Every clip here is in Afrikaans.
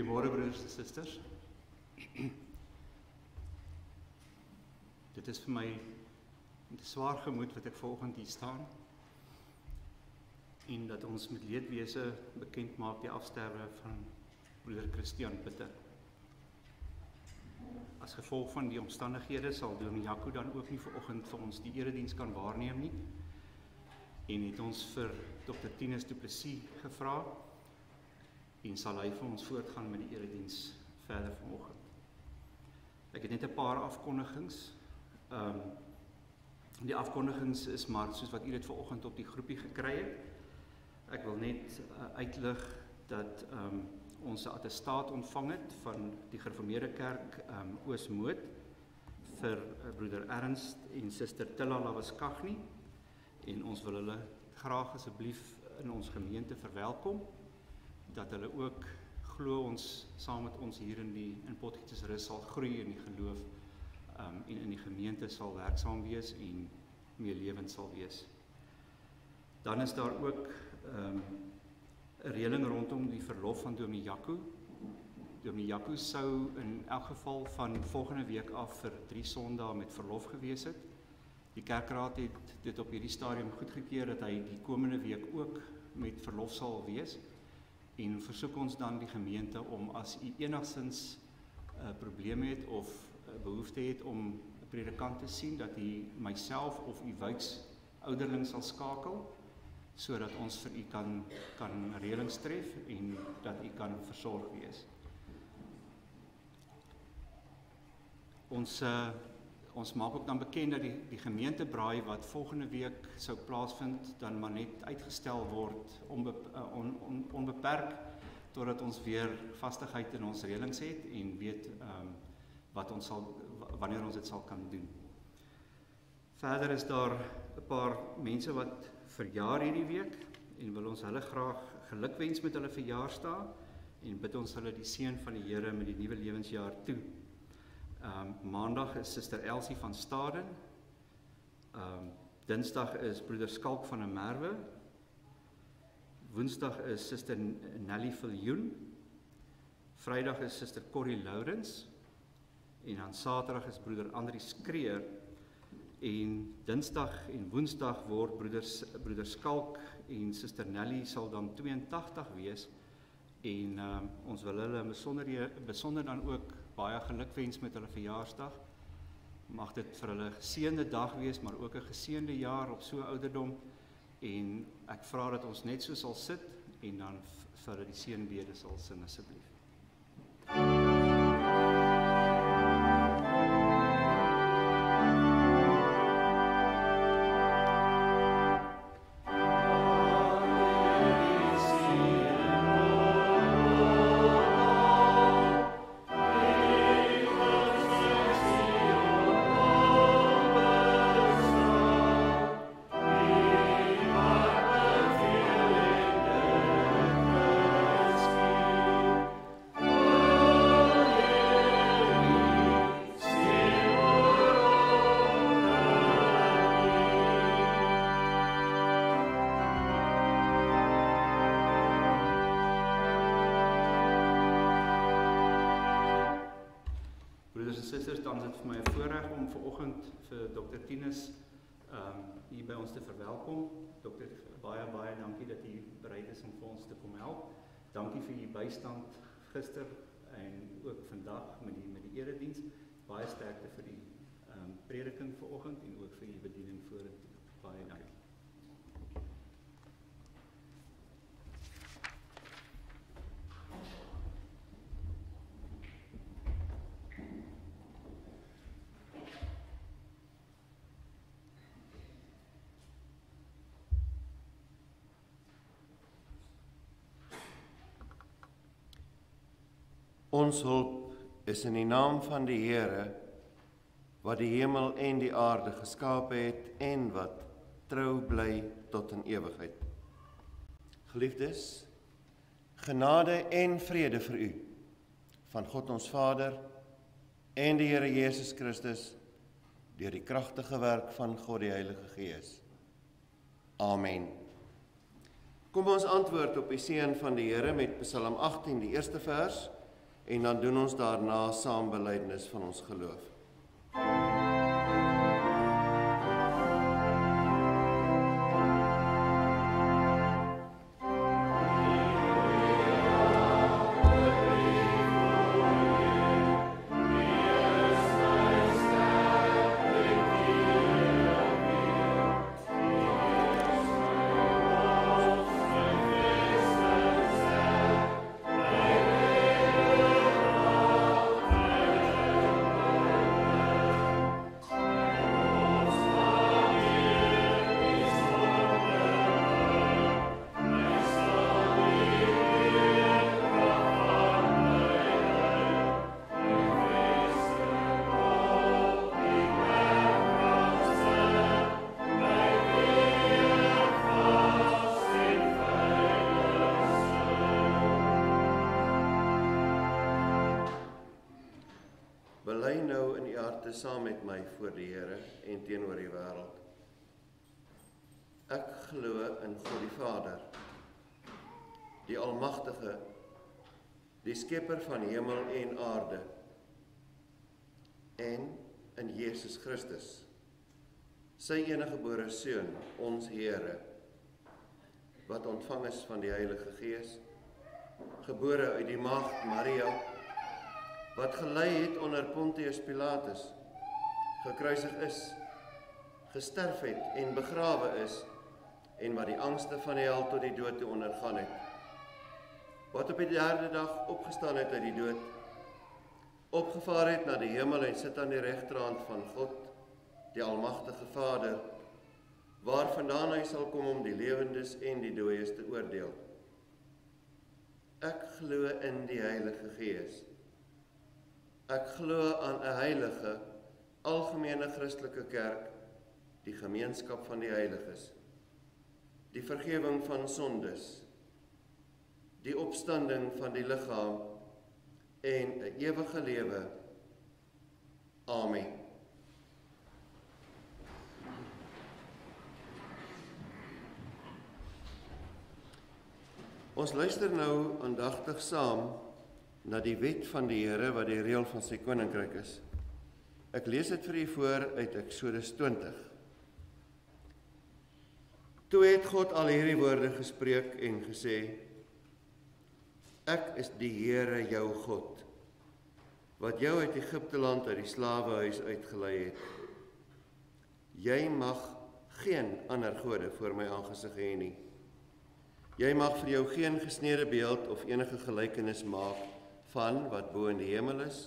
Goeiemôre broers en susters. Dit is vir my 'n swaar gemoed wat ek vanoggend hier staan en dat ons met leedwese bekend maak die afsterwe van broeder Christian Bitter. As gevolg van die omstandighede sal Dominee Jaco dan ook nie vanoggend vir ons die erediens kan waarneem nie. En het ons vir Dr Tinus Du Plessis gevra en sal hy vir ons voortgaan met die erediens verder vanoggend. Ek het net 'n paar afkondigings. Ehm um, die afkondigings is maar soos wat u dit vanoggend op die groepie gekry het. Ek wil net uh, uitlig dat ehm um, ons 'n attestaat ontvang het van die Gereformeerde Kerk ehm um, Oosmoed vir uh, broeder Ernst en suster Tilla Lawaskagni en ons wil hulle graag asseblief in ons gemeente verwelkom dat hulle ook glo ons saam met ons hier in die in Potgietersrus sal groei in die geloof um, en in die gemeente sal werksaam wees en meer lewend sal wees. Dan is daar ook 'n um, reëling rondom die verlof van Dominee Jaco. Dominee Jaco sou in elk geval van volgende week af vir 3 Sondae met verlof gewees het. Die kerkraad het dit op hierdie stadium goedgekeur dat hy die komende week ook met verlof sal wees en versoek ons dan die gemeente om as u enigsins 'n uh, probleem het of 'n uh, behoefte het om 'n predikant te sien dat u myself of u wyks ouderling sal skakel sodat ons vir u kan kan reëlings tref en dat u kan versorg wees. Ons uh, ons maak ook dan bekend dat die die gemeentebraai wat volgende week sou plaasvind dan maar net uitgestel word om eh, on, on, onbeperk totdat ons weer vastigheid in ons reëlings het en weet ehm um, wat ons sal wanneer ons dit sal kan doen. Verder is daar 'n paar mense wat verjaar hierdie week en wil ons hulle graag gelukwens met hulle verjaarsdag en bid ons hulle die seën van die Here met die nuwe lewensjaar toe. Ehm um, maandag is Suster Elsie van Staden. Ehm um, Dinsdag is broeder Skalk van der Merwe. Woensdag is Suster Nelly Viljoen. Vrydag is Suster Corrie Lourens. En dan Saterdag is broeder Andri Skreer. En Dinsdag en Woensdag word broeders broeder Skalk en Suster Nelly sal dan 82 wees. En um, ons wil hulle besonder besonder dan ook baie gelukwens met hulle verjaarsdag. Mag dit vir hulle 'n geseënde dag wees, maar ook 'n geseënde jaar op so ouderdom. En ek vra dat ons net so sal sit en dan vir hulle die seënbede sal sing asseblief. Dankie vir u bystand gister en ook vandag met die met die erediens. Baie sterkte vir die um, prediking vanoggend en ook vir u bediening vorentoe. Baie dankie. Ons hulp is in die naam van die Here wat die hemel en die aarde geskaap het en wat trou bly tot in ewigheid. Geliefdes, genade en vrede vir u van God ons Vader en die Here Jesus Christus deur die kragtige werk van God die Heilige Gees. Amen. Kom ons antwoord op die seën van die Here met Psalm 18 die eerste vers. En dan doen ons daarna saam belydenis van ons geloof. Voor die Here en teenoor die wêreld. Ek glo in God die Vader, die almagtige, die skepper van hemel en aarde en in Jesus Christus, sy enige gebore seun, ons Here, wat ontvang is van die Heilige Gees, gebore uit die maagd Maria, wat gelei het onder Pontius Pilatus, gekruisig is, gesterf het en begrawe is en wat die angste van die hel tot die dood toe ondergaan het. Wat op die derde dag opgestaan het uit die dood, opgevaar het na die hemel en sit aan die regterhand van God, die almagtige Vader, waarvandaan hy sal kom om die lewendes en die dooies te oordeel. Ek glo in die Heilige Gees. Ek glo aan 'n heilige, algemene Christelike kerk, die gemeenskap van die heiliges, die vergifnis van sondes, die opstanding van die liggaam en 'n ewige lewe. Amen. Ons luister nou aandagtig saam na die wet van die Here wat die reël van sy koninkryk is. Ek lees dit vir u voor uit Eksodus 20. Toe het God al hierdie woorde gespreek en gesê: Ek is die Here jou God wat jou uit Egipte land uit die slawehuis uitgelei het. Jy mag geen ander gode voor my aangesig hê nie. Jy mag vir jou geen gesneede beeld of enige gelykenis maak van wat bo in die hemel is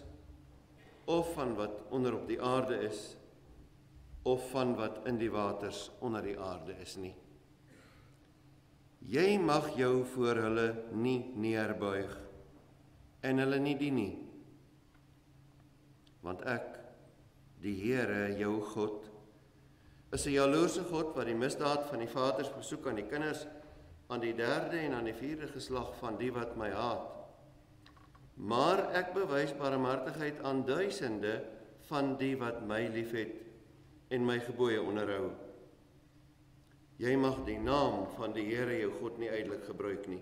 of van wat onder op die aarde is of van wat in die waters onder die aarde is nie. Jy mag jou voor hulle nie neerbuig en hulle nie dien nie. Want ek die Here jou God is 'n jaloerse God wat die misdaad van die vaders besoek aan die kinders aan die 3de en aan die 4de geslag van die wat my haat Maar ek bewys barmhartigheid aan duisende van die wat my liefhet en my gebooie onderhou. Jy mag die naam van die Here jou God nie uitelik gebruik nie.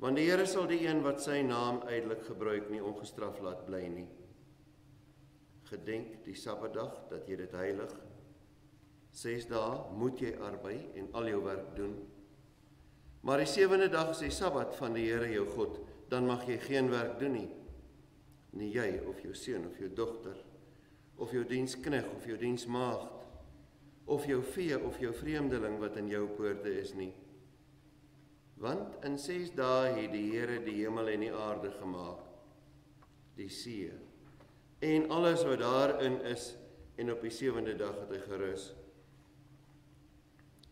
Want die Here sal die een wat sy naam uitelik gebruik nie ongestraf laat bly nie. Gedenk die Sabbatdag dat jy dit heilig. 6 dae moet jy arbei en al jou werk doen. Maar die sewende dag is die Sabbat van die Here jou God dan mag jy geen werk doen nie. Nie jy of jou seun of jou dogter of jou dienskneg of jou diensmaagd of jou vee of jou vreemdeling wat in jou poorte is nie. Want in 6 dae het die Here die hemel en die aarde gemaak, die see en alles wat daarin is en op die sewende dag het hy gerus.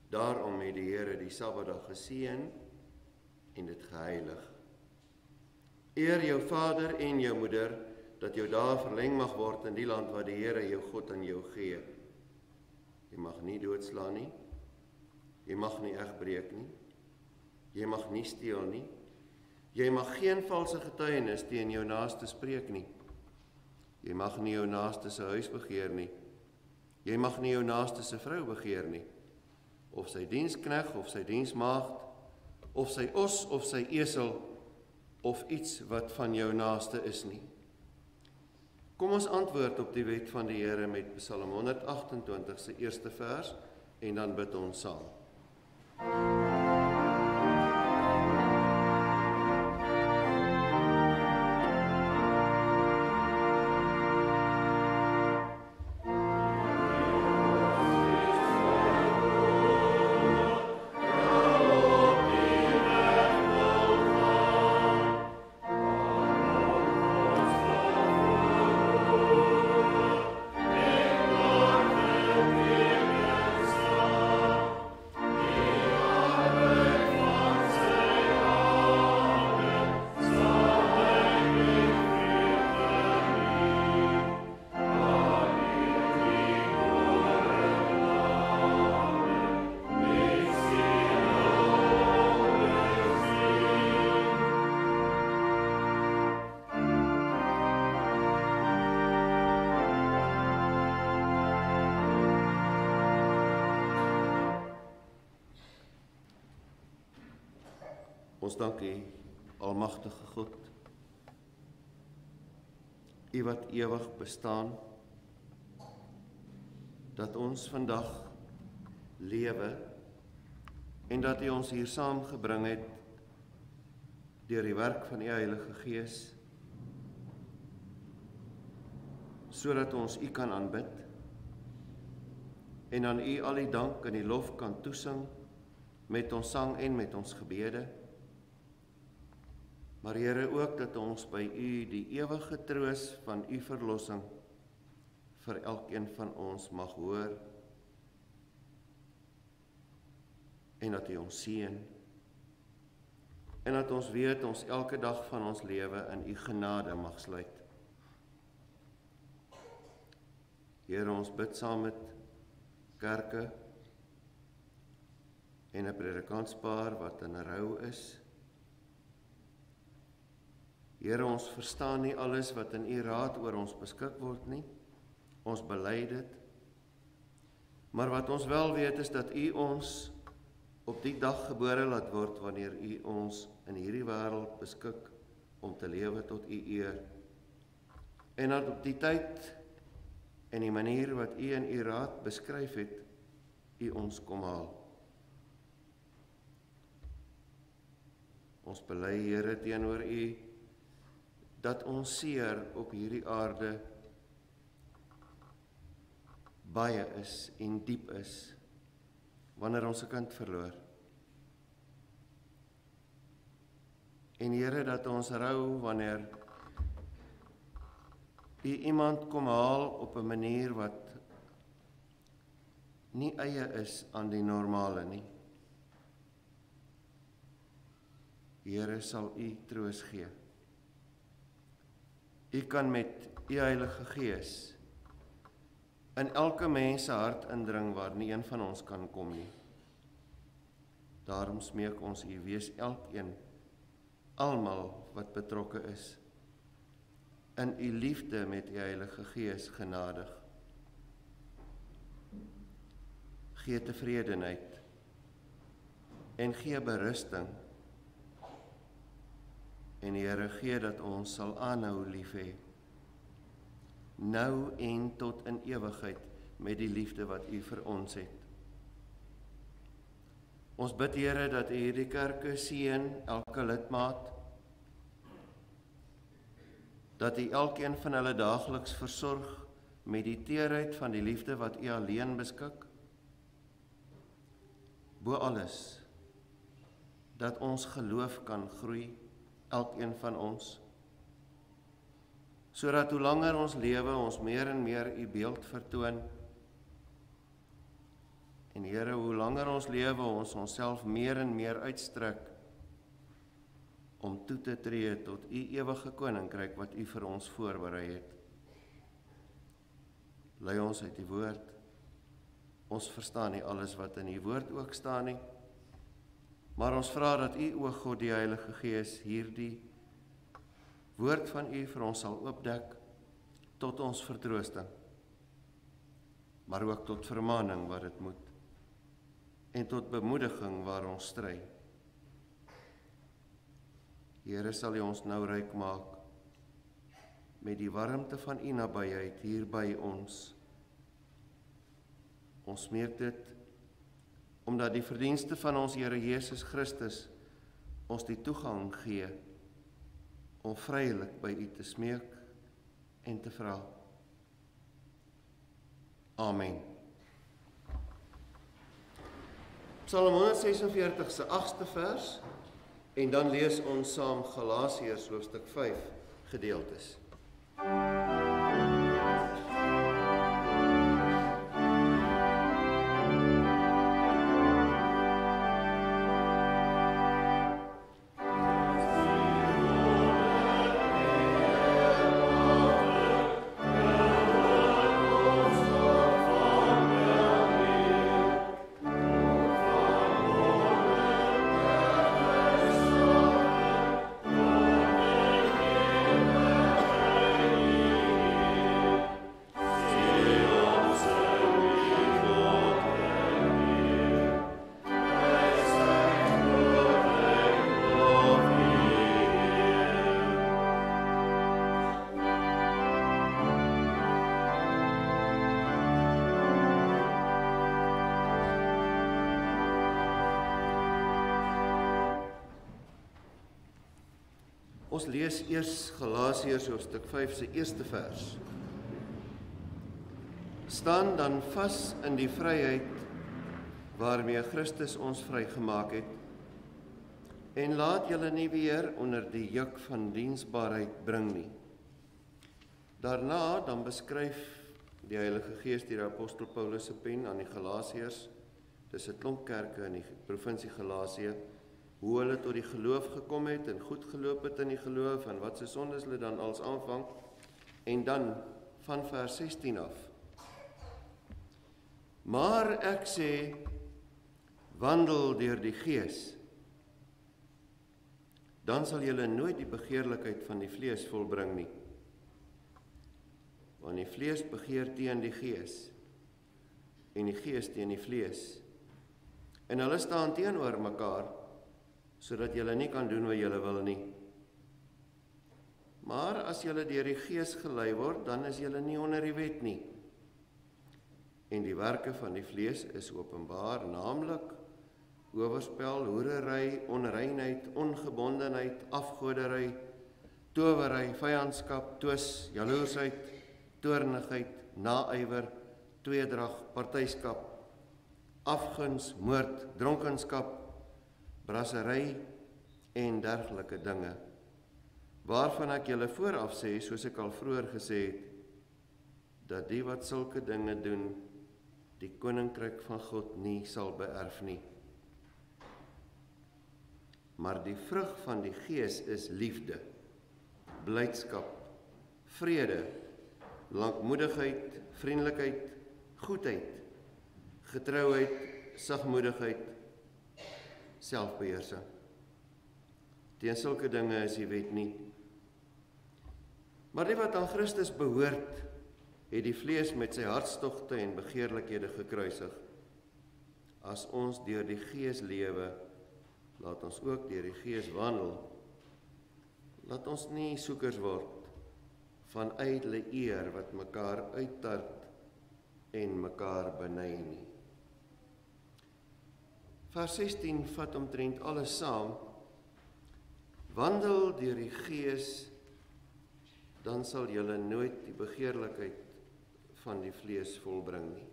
Daarom het die Here die Sabbatdag geseën en dit geheilig. Eer jou vader en jou moeder dat jou dae verleng mag word in die land wat die Here jou God aan jou gee. Jy mag nie doodslaan nie. Jy mag nie egbreek nie. Jy mag nie steel nie. Jy mag geen valse getuienis teen jou naaste spreek nie. Jy mag nie jou naaste se huis begeer nie. Jy mag nie jou naaste se vrou begeer nie. Of sy dienskneg of sy diensmaagd of sy os of sy esel of iets wat van jou naaste is nie. Kom ons antwoord op die wet van die Here met Psalm 128 se eerste vers en dan bid ons saam. Ons dank U, almagtige God. U wat ewig bestaan dat ons vandag lewe en dat U ons hier saamgebring het deur die werk van U Heilige Gees sodat ons U kan aanbid en aan U al die dank en die lof kan toesing met ons sang en met ons gebede. Maar Here ook dat ons by U die ewige troos van U verlossing vir elkeen van ons mag hoor. En dat U ons seën. En dat ons weet ons elke dag van ons lewe in U genade mag sluit. Here ons bid saam met kerke en 'n predikantspaar wat in rou is. Here ons verstaan nie alles wat in u raad oor ons beskik word nie. Ons bely dit. Maar wat ons wel weet is dat u ons op die dag gebore laat word wanneer u ons in hierdie wêreld beskik om te lewe tot u eer. En dat op die tyd en die manier wat u in u raad beskryf het, u ons kom haal. Ons bely Here teenoor u dat ons seer op hierdie aarde baie is en diep is wanneer ons 'n kind verloor. En Here dat ons rou wanneer U iemand kom haal op 'n manier wat nie eie is aan die normale nie. Here sal U troos gee. U kan met U Heilige Gees in elke mens se hart indring waar nie een van ons kan kom nie. Daarom smeek ons U wees elkeen almal wat betrokke is in U liefde met U Heilige Gees genadig. Gee tevredenheid en gee berusting En die Here gee dat ons sal aanhou lief hê. Nou en tot in ewigheid met die liefde wat U vir ons het. Ons bid Here dat U hierdie kerke seën, elke lidmaat. Dat U elkeen van hulle daagliks versorg met die teerheid van die liefde wat U alleen beskik. Bo alles dat ons geloof kan groei elkeen van ons. Sodat hoe langer ons lewe ons meer en meer u beeld vertoon. En Here hoe langer ons lewe ons onsself meer en meer uitstrek om toe te tree tot u ewige koninkryk wat u vir ons voorberei het. Lei ons uit die woord. Ons verstaan nie alles wat in u woord ook staan nie Maar ons vra dat U o God die Heilige Gees hierdie woord van U vir ons sal oopdek tot ons vertroosting. Maar ook tot vermaaning wat dit moet en tot bemoediging waar ons stry. Here sal U ons nou ryk maak met die warmte van U nabyheid hier by ons. Ons smeek dit omdat die verdienste van ons Here Jesus Christus ons die toegang gee om vrylik by U te smeek en te vra. Amen. Psalm 146 se 8ste vers en dan lees ons saam Galasiërs hoofstuk 5 gedeeltes. Ons lees eers Galasiërs hoofstuk 5 se eerste vers. Staan dan vas in die vryheid waarmee Christus ons vrygemaak het en laat julle nie weer onder die juk van diensbaarheid bring nie. Daarna dan beskryf die Heilige Gees deur apostel Paulus se pen aan die Galasiërs dis 'n klomp kerke in die provinsie Galasië hoe hulle tot die geloof gekom het en goed geloop het in die geloof en wat se sondes hulle dan als aanvang. En dan van vers 16 af. Maar ek sê wandel deur die gees. Dan sal julle nooit die begeerlikheid van die vlees volbring nie. Want die vlees begeer teen die gees en die gees teen die vlees. En hulle staan teenoor mekaar sodat julle nie kan doen wat julle wil nie. Maar as julle deur die Gees gelei word, dan is julle nie onder die wet nie. En die werke van die vlees is openbaar, naamlik oorspel, hoerery, onreinheid, ongebondenheid, afgodery, towery, vyandskap, twis, jaloesheid, toornigheid, naaiwer, tweedrag, partyskap, afguns, moord, dronkenskap, brassery en dergelike dinge waarvan ek julle vooraf sê soos ek al vroeër gesê het dat die wat sulke dinge doen die koninkryk van God nie sal beerf nie. Maar die vrug van die gees is liefde blydskap vrede lankmoedigheid vriendelikheid goedheid getrouheid sagmoedigheid selfbeheersing. Teen sulke dinge is die wet nie. Maar die wat aan Christus behoort, het die vlees met sy hartstogte en begeerlikhede gekruisig. As ons deur die Gees lewe, laat ons ook deur die Gees wandel. Laat ons nie soekers word van ydelle eer wat mekaar uittart en mekaar beny nie. Vers 16 vat omtrent alles saam. Wandel deur die Gees dan sal jy nooit die begeerlikheid van die vlees volbring nie.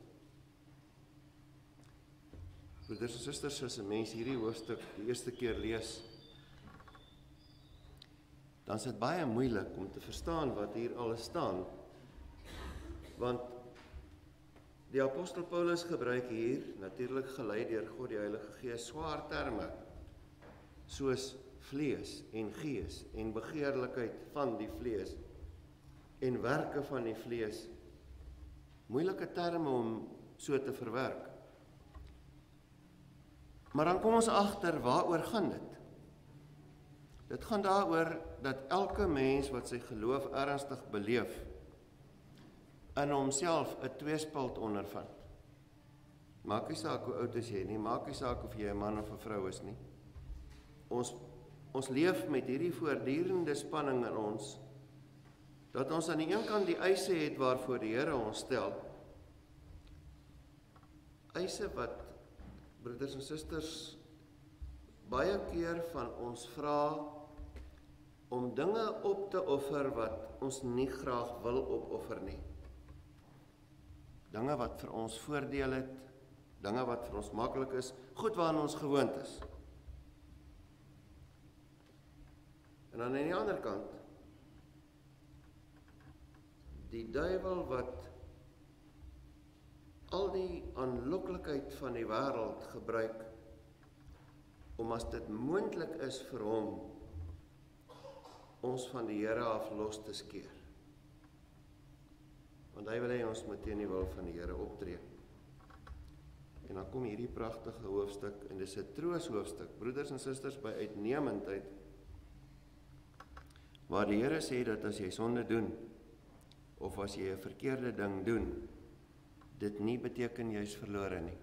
Broeders en susters, as 'n mens hierdie hoofstuk die eerste keer lees, dan is dit baie moeilik om te verstaan wat hier alles staan. Want Die apostel Paulus gebruik hier natuurlik gelei deur God die Heilige Gees swaar terme soos vlees en gees en begeerlikheid van die vlees en werke van die vlees. Moeilike terme om so te verwerk. Maar dan kom ons agter waaroor gaan dit? Dit gaan daaroor dat elke mens wat sy geloof ernstig beleef in homself 'n tweespalt ondervind. Maak nie saak hoe oud jy nie, maak nie saak of jy 'n man of 'n vrou is nie. Ons ons leef met hierdie voortdurende spanning in ons dat ons aan die een kant die eise het waarvoor die Here ons stel. Eise wat broeders en susters baie keer van ons vra om dinge op te offer wat ons nie graag wil opoffer nie. Dinge wat vir ons voordeel het, dinge wat vir ons maklik is, goed waaraan ons gewoond is. En dan aan die ander kant die duiwel wat al die aanloklikheid van die wêreld gebruik om as dit moontlik is vir hom ons van die Here af los te skeer. Want hy wil hê ons moet teen die wil van die Here optree. En dan kom hierdie pragtige hoofstuk en dis 'n trooshoofstuk. Broeders en susters, by uitnemendheid waar die Here sê dat as jy sonde doen of as jy 'n verkeerde ding doen, dit nie beteken jy's verlore nie.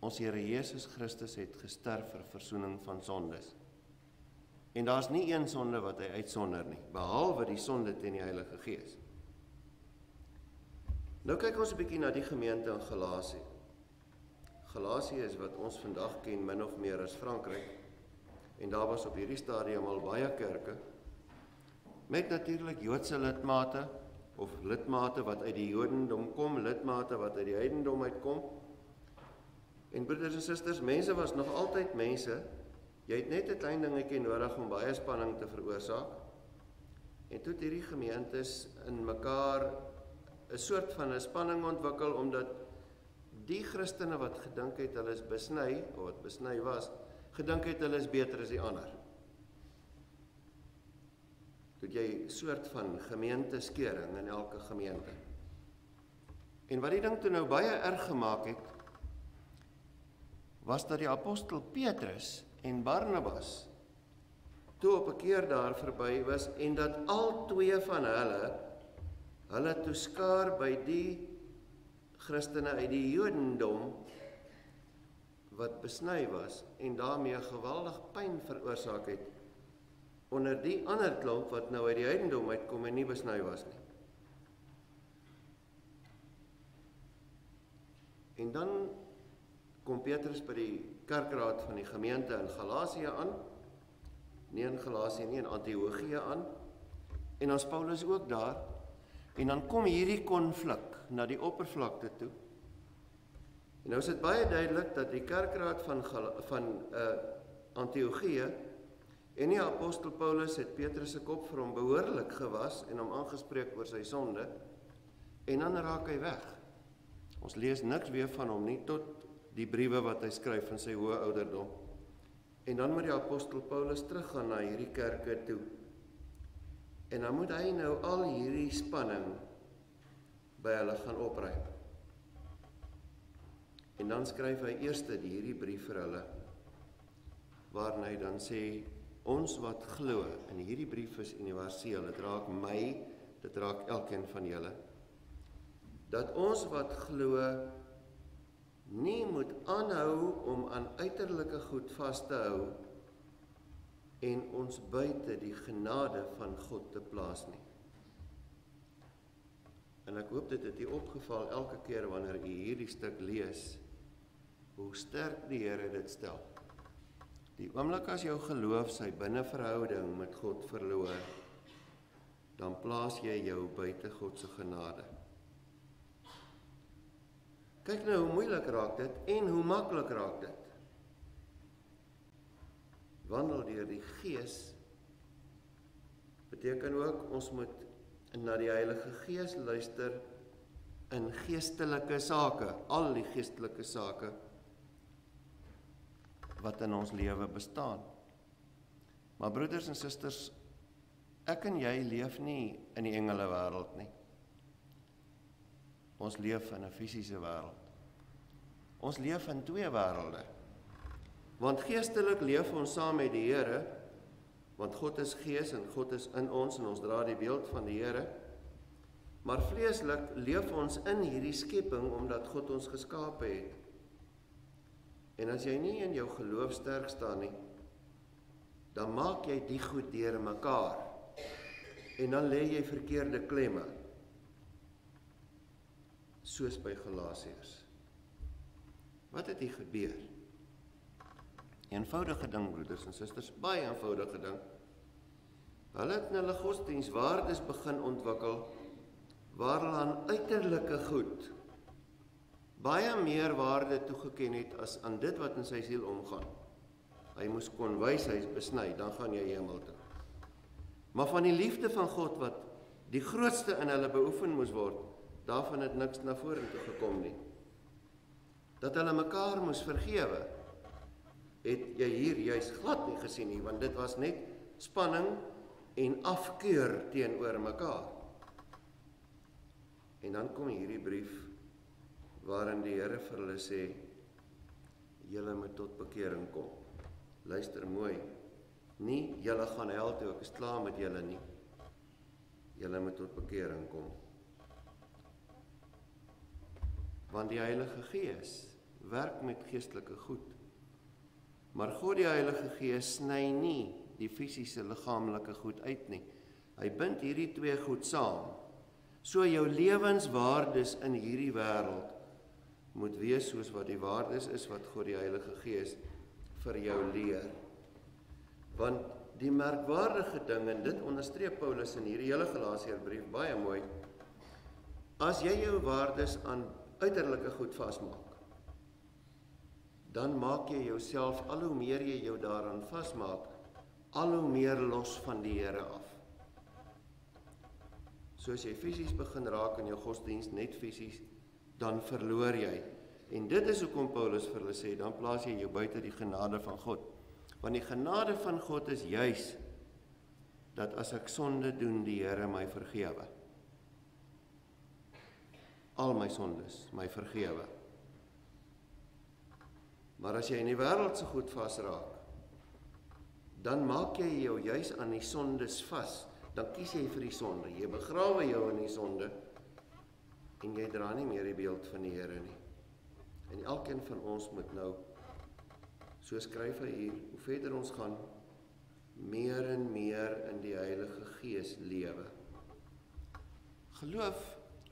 Ons Here Jesus Christus het gesterf vir verzoening van sondes. En daar's nie een sonde wat hy uitsonder nie, behalwe die sonde teen die Heilige Gees. Nou kyk ons 'n bietjie na die gemeente in Galasië. Galasië is wat ons vandag ken min of meer as Frankryk. En daar was op hierdie stadium al baie kerke met natuurlik Joodse lidmate of lidmate wat uit die Jodendom kom, lidmate wat uit die heidendom uitkom. En broeders en susters, mense was nog altyd mense. Jy het net 'n klein dingetjie nodig om baie spanning te veroorsaak. En toe het hierdie gemeentes in mekaar 'n soort van 'n spanning ontwikkel omdat die Christene wat gedink het hulle is besny of wat besny was, gedink het hulle is beter as die ander. Toe jy soort van gemeenteskering in elke gemeente. En wat die ding toe nou baie erg gemaak het, was dat die apostel Petrus en Barnabas toe op 'n keer daar verby was en dat al twee van hulle hulle toe skaar by die Christene uit die Jodendom wat besny was en daarmee geweldig pyn veroorsaak het onder die ander klomp wat nou uit die heidendom uitkom en nie besny was nie. En dan kom Petrus by die kerkraad van die gemeente in Galasië aan. Nie in Galasië nie, in Antiochië aan. En ons Paulus ook daar. En dan kom hierdie konflik na die oppervlakte toe. En nou is dit baie duidelik dat die kerkraad van van uh Antiochië en die apostel Paulus het Petrus se kop vir hom behoorlik gewas en hom aangespreek oor sy sonde. En dan raak hy weg. Ons lees niks weer van hom nie tot die briewe wat hy skryf in sy hoë ouderdom. En dan moet die apostel Paulus teruggaan na hierdie kerke toe. En dan moet hy nou al hierdie spanning by hulle gaan opruim. En dan skryf hy eers hierdie brief vir hulle waarin hy dan sê ons wat glo in hierdie brief is universeel dit raak my dit raak elkeen van julle dat ons wat glo nie moet aanhou om aan uiterlike goed vas te hou en ons buite die genade van God te plaas nie. En ek hoop dit het u opgeval elke keer wanneer u hierdie stuk lees hoe sterk die Here dit stel. Die oomblik as jou geloof sy binneverhouding met God verloor, dan plaas jy jou buite God se genade. Kyk nou hoe moeilik raak dit en hoe maklik raak dit. Wandel deur die Gees beteken ook ons moet na die Heilige Gees luister in geestelike sake, al die geestelike sake wat in ons lewe bestaan. Maar broeders en susters, ek en jy leef nie in die engele wêreld nie. Ons leef in 'n fisiese wêreld. Ons leef in twee wêrelde. Want geestelik leef ons saam met die Here, want God is gees en God is in ons en ons dra die beeld van die Here. Maar vleeslik leef ons in hierdie skepping omdat God ons geskaap het. En as jy nie in jou geloof sterk staan nie, dan maak jy die goed deur mekaar. En dan lê jy verkeerde klemme. Soos by Galasiërs. Wat het hier gebeur? Eenvoudige ding broeders en susters, baie eenvoudige ding. Hulle het hulle godsdienswaardes begin ontwikkel waar hulle aan uiterlike goed baie meer waarde toegeken het as aan dit wat in sy siel omgaan. Hy moes kon wys hy's besny, dan gaan jy hemel toe. Maar van die liefde van God wat die grootste in hulle beoefen moes word, daarvan het niks na vore toe gekom nie. Dat hulle mekaar moes vergewe, het jy hier juis glad nie gesien nie, want dit was net spanning en afkeur teenoor mekaar. En dan kom hierdie brief waarin die Here vir hulle sê julle moet tot bekering kom. Luister mooi. Nie julle gaan hel toe ek is klaar met julle nie. Julle moet tot bekering kom. Want die Heilige Gees werk met geestelike goed. Maar God die Heilige Gees sny nie die fisiese liggaamlike goed uit nie. Hy bind hierdie twee goed saam. So jou lewenswaardes in hierdie wêreld moet wees soos wat die waardes is wat God die Heilige Gees vir jou leer. Want die merkwaardige ding en dit onderstreep Paulus in hierdie hele Galasiërbrief baie mooi. As jy jou waardes aan uiterlike goed vasmaak, dan maak jy jouself al hoe meer jy jou daaraan vasmaak, al hoe meer los van die Here af. Soos jy fisies begin raak in jou godsdiens net fisies, dan verloor jy. En dit is hoekom Paulus vir hulle sê, dan plaas jy jou buite die genade van God. Want die genade van God is juis dat as ek sonde doen, die Here my vergewe. Al my sondes, my vergewe. Maar as jy in die wêreld se goed vasraak, dan maak jy jou juis aan die sondes vas. Dan kies jy vir die sonde. Jy begrawe jou in die sonde en jy dra nie meer die beeld van die Here nie. En elkeen van ons moet nou so skryf hy hier, hoe verder ons gaan meer en meer in die Heilige Gees lewe. Geloof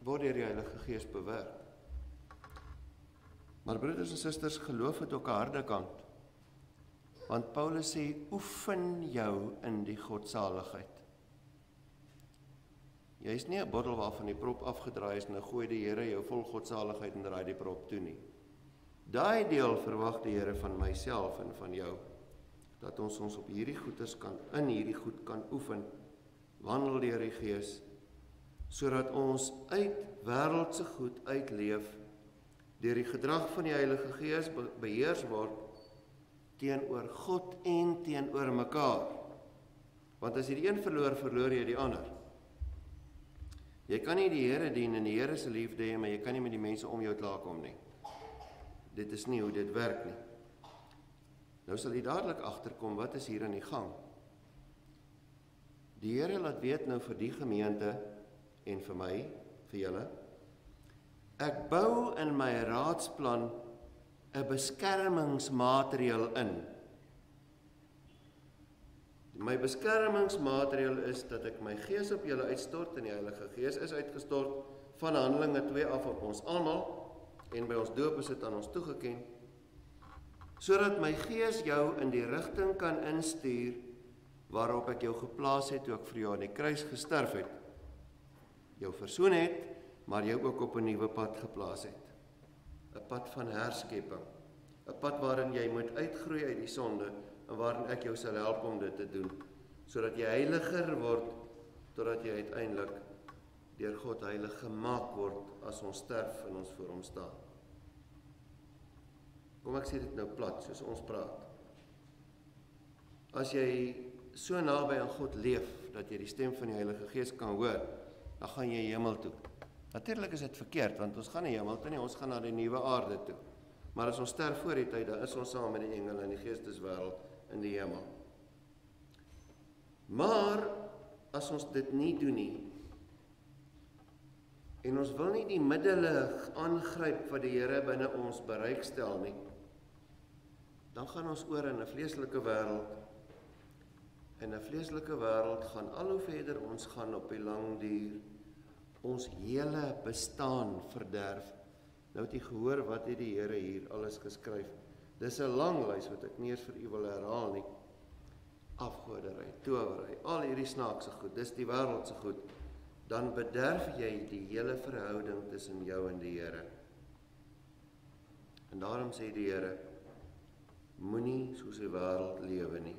word deur die Heilige Gees bewerk. Maar broeders en susters, geloof het ook 'n harde kant. Want Paulus sê oefen jou in die godsaligheid. Jy's nie 'n bottel waarvan die prop afgedraai is en nou gooi die Here jou vol godsaligheid en draai die prop toe nie. Daai deel verwag die Here van myself en van jou dat ons ons op hierdie goeders kan in hierdie goed kan oefen wandel deur die Gees sodat ons uit wêreldse goed uitleef deur die gedrag van die Heilige Gees beheers word teenoor God en teenoor mekaar. Want as jy die een verloor, verloor jy die ander. Jy kan nie die Here dien en die Here se liefde hê, maar jy kan nie met die mense om jou klaarkom nie. Dit is nie hoe dit werk nie. Nou sal jy dadelik agterkom wat is hier aan die gang. Die Here laat weet nou vir die gemeente en vir my, vir julle. Ek bou in my raadsplan 'n beskermingsmateriaal in. My beskermingsmateriaal is dat ek my gees op julle uitstort en die Heilige Gees is uitgestort van Handelinge 2 af op ons almal en by ons doop is dit aan ons toegeken sodat my gees jou in die rigting kan instuur waarop ek jou geplaas het toe ek vir jou aan die kruis gesterf het. Jou versoen het, maar jou ook op 'n nuwe pad geplaas het. 'n pad van herskepping. 'n Pad waarin jy moet uitgroei uit die sonde en waarin ek jou sal help om dit te doen sodat jy heiliger word totdat jy uiteindelik deur God heilig gemaak word as ons sterf en ons voor hom staan. Kom ek sê dit nou plat soos ons praat. As jy so naby aan God leef dat jy die stem van die Heilige Gees kan hoor, dan gaan jy hemel toe. Natuurlik is dit verkeerd want ons gaan nie hemel toe nie, ons gaan na die nuwe aarde toe. Maar as ons sterf voor die tyd, dan is ons saam met die engele in die geesteswêreld in die hemel. Maar as ons dit nie doen nie en ons wil nie die middele aangryp wat die Here binne ons bereik stel nie, dan gaan ons oor in 'n vleeslike wêreld In 'n vleeslike wêreld gaan al hoe verder ons gaan op die lang duur ons hele bestaan verderf. Nou het jy gehoor wat het die Here hier alles geskryf. Dis 'n lang lys wat ek nie eens vir u wil herhaal nie. Afgodery, towery, al hierdie snaakse goed, dis die wêreld se goed. Dan bederf jy die hele verhouding tussen jou en die Here. En daarom sê die Here moenie soos die wêreld lewe nie.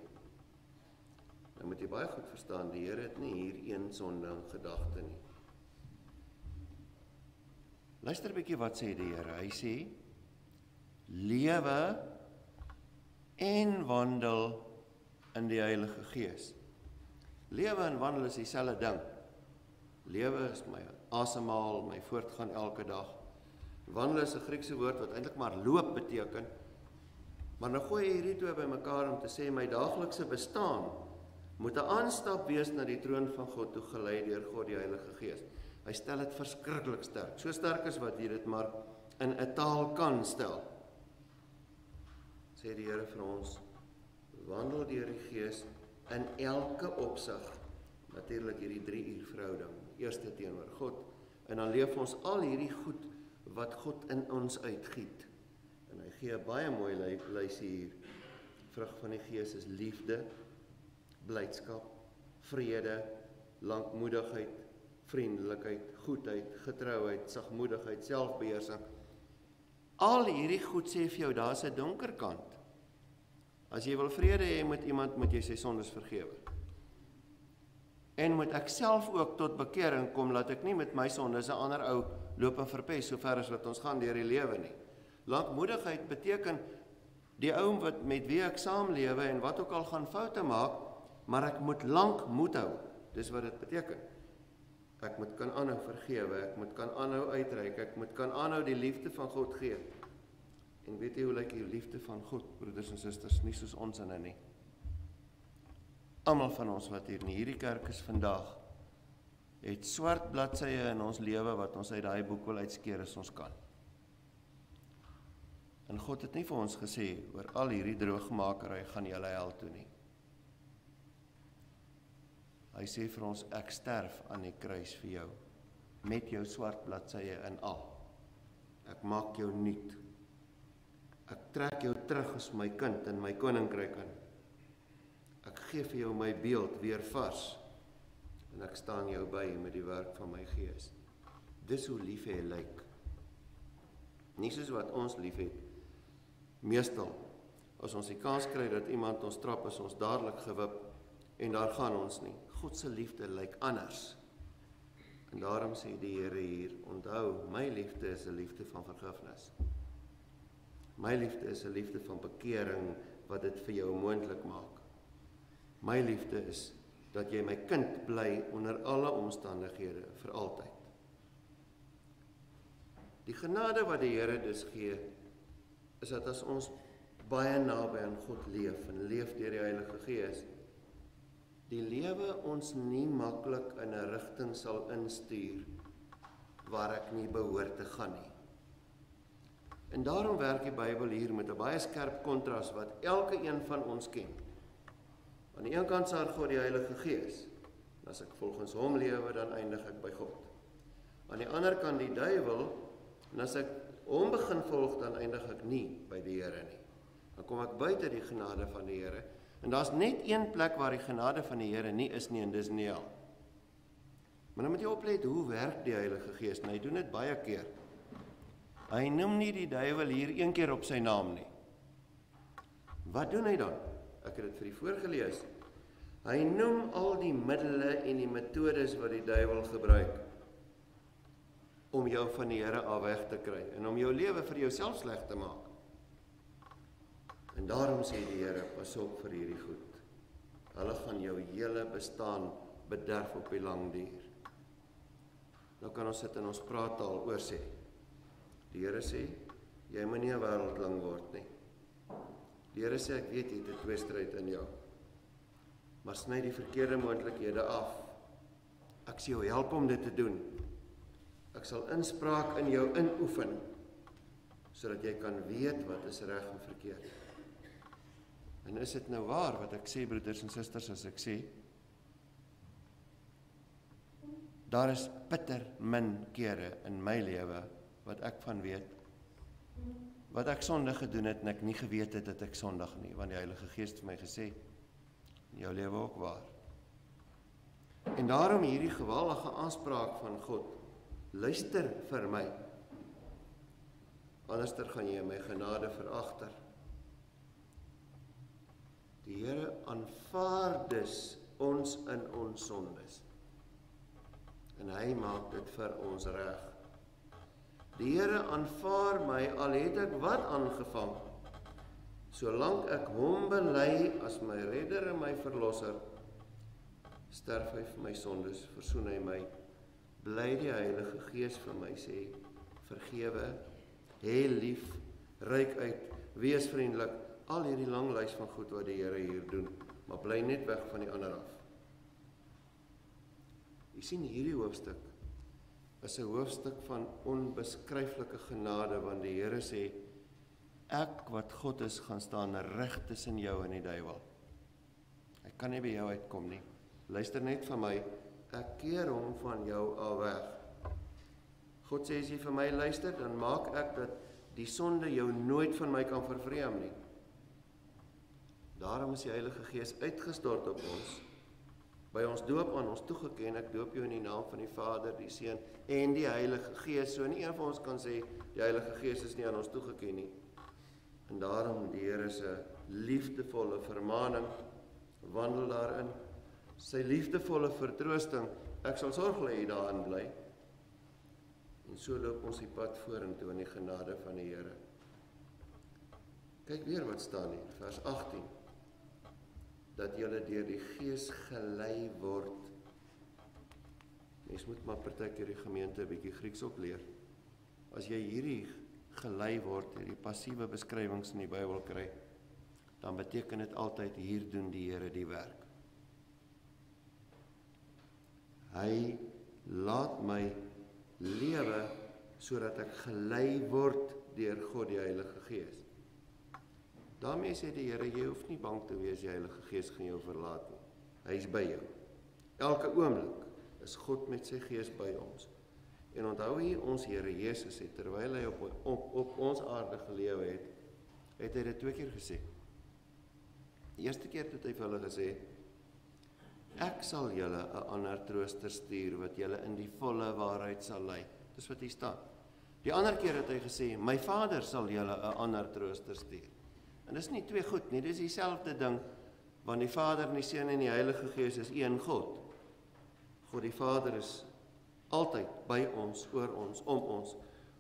Nou moet jy baie goed verstaan, die Here het nie hier een sonde in gedagte nie. Luister 'n bietjie wat sê die Here. Hy sê lewe en wandel in die Heilige Gees. Lewe en wandel is dieselfde ding. Lewe is my asemhaal, my voortgaan elke dag. Wandel is 'n Griekse woord wat eintlik maar loop beteken. Maar nou gooi jy hierdie twee bymekaar om te sê my daaglikse bestaan moet 'n aanstap wees na die troon van God toe gelei deur God die Heilige Gees. Hy stel dit verskriklik sterk. So sterk is wat jy dit maar in 'n taal kan stel. Sê die Here vir ons wandel deur die Gees in elke opsig. Natuurlik hierdie 3 uur verhouding. Eerste teenoor God en dan leef ons al hierdie goed wat God in ons uitgiet. En hy gee 'n baie mooi lysie hier. Vrug van die Gees is liefde, blydskap, vrede, lankmoedigheid, vriendelikheid, goedheid, getrouheid, sagmoedigheid, selfbeheersing. Al hierdie goed sê vir jou daar's 'n donker kant. As jy wil vrede hê met iemand, moet jy sy sondes vergewe. En moet ek self ook tot bekering kom dat ek nie met my sondes 'n ander ou loop en verpes sover as wat ons gaan deur die lewe nie. Lankmoedigheid beteken die ou wat met wie ek saamlewe en wat ook al gaan foute maak, maar ek moet lank moed hou. Dis wat dit beteken. Ek moet kan aanhou vergewe, ek moet kan aanhou uitreik, ek moet kan aanhou die liefde van God gee. En weet jy hoe lyk die liefde van God, broeders en susters, nie soos ons in nie. Almal van ons wat hier in hierdie kerk is vandag, het swart bladsye in ons lewe wat ons uit daai boek wil uitskeer as ons kan. En God het nie vir ons gesê oor al hierdie droogmakery gaan jy hel toe nie. Hy sê vir ons ek sterf aan die kruis vir jou met jou swart bladsye in al. Ek maak jou nuut. Ek trek jou terug as my kind in my koninkryk in. Ek gee vir jou my beeld weer vars en ek staan jou by met die werk van my gees. Dis hoe lief hy lyk. Nie soos wat ons liefhet. Meestal as ons die kans kry dat iemand ons trap, is ons dadelik gewip en daar gaan ons nie. God se liefde lyk anders. En daarom sê die Here hier, onthou, my liefde is 'n liefde van vergifnis. My liefde is 'n liefde van bekering wat dit vir jou moontlik maak. My liefde is dat jy my kind bly onder alle omstandighede vir altyd. Die genade wat die Here dus gee is dat as ons baie naby aan God leef en leef deur die Heilige Gees, die lewe ons nie maklik in 'n rigting sal instuur waar ek nie behoort te gaan nie. En daarom werk die Bybel hier met 'n baie skerp kontras wat elke een van ons ken. Aan die een kant sê God die Heilige Gees, as ek volgens hom lewe, dan eindig ek by God. Aan die ander kant die duiwel, en as ek hom begin volg, dan eindig ek nie by die Here nie. Dan kom ek buite die genade van die Here En daar's net een plek waar die genade van die Here nie is nie en dis nie hel. Maar nou moet jy oplet hoe werk die Heilige Gees? Nou, hy doen dit baie keer. Hy noem nie die duiwel hier een keer op sy naam nie. Wat doen hy dan? Ek het dit vir u voorgeles. Hy noem al die middele en die metodes wat die duiwel gebruik om jou van die Here af weg te kry en om jou lewe vir jouself sleg te maak. En daarom sê die Here, pas op vir hierdie goed. Hulle gaan jou hele bestaan bederf op die lang duur. Nou kan ons sit en ons praat al oor sê. Die Here sê, jy moet nie 'n wêreld lang word nie. Die Here sê ek weet jy het 'n tweestryd in jou. Maar sny die verkeerde moontlikhede af. Ek sê jou help om dit te doen. Ek sal inspraak in jou inoefen sodat jy kan weet wat is reg en verkeerd. En is dit nou waar wat ek sê broeders en susters as ek sê daar is bitter min kere in my lewe wat ek van weet wat ek sondig gedoen het en ek nie geweet het dat ek sondig nie want die Heilige Gees het vir my gesê jou lewe ook waar. En daarom hierdie geweldige aanspraak van God. Luister vir my. Anderster gaan jy my genade veragter. Die Here aanvaar dus ons in ons sondes. En hy maak dit vir ons reg. Die Here aanvaar my al het ek wat aangevang. Solank ek hom bely as my redder en my verlosser, sterf hy vir my sondes, versoen hy my. Bly die Heilige Gees vir my sê, vergewe, hê lief, reik uit, wees vriendelik, al hierdie lang lys van goed wat die Here hier doen, maar bly net weg van die ander af. Jy sien hierdie hoofstuk is 'n hoofstuk van onbeskryflike genade want die Here sê ek wat God is gaan staan reg tussen jou en die duiwel. Hy kan nie by jou uitkom nie. Luister net vir my. Ek keer hom van jou al weg. God sê as jy vir my luister, dan maak ek dat die sonde jou nooit van my kan vervreem nie. Daarom is die Heilige Gees uitgestort op ons. By ons doop aan ons toegeken, ek doop jou in die naam van die Vader, die Seun en die Heilige Gees. So nie een van ons kan sê die Heilige Gees is nie aan ons toegeken nie. En daarom die Here se liefdevolle vermaaning wandel daarin. Sy liefdevolle vertroosting, ek sal sorg lê daarin bly. En so loop ons die pad vorentoe in die genade van die Here. Kyk weer wat staan hier, vers 18. Dat jy deur die Gees gelei word. Mens moet maar partykeer die gemeente 'n bietjie Grieks ook leer. As jy hierdie gelei word deur die passiewe beskrywings in die Bybel kry, dan beteken dit altyd hier doen die Here die werk. Hy laat my lewe sodat ek gelei word deur God die Heilige Gees. Daarmee sê die Here jy hoef nie bang te wees die Heilige Gees gaan jou verlaat nie. Hy's by jou. Elke oomblik is God met sy Gees by ons. En onthou hier ons Here Jesus het terwyl hy op op op ons aarde gelewe het, het hy dit twee keer gesê. Die eerste keer het hy vir hulle gesê: Ek sal julle 'n ander trooster stuur wat julle in die volle waarheid sal lei. Dis wat hier staan. Die ander keer het hy gesê: My Vader sal julle 'n ander trooster stuur. En dis nie twee goed nie, dis dieselfde ding want die Vader en die Seun en die Heilige Gees is een God. God die Vader is altyd by ons, oor ons, om ons.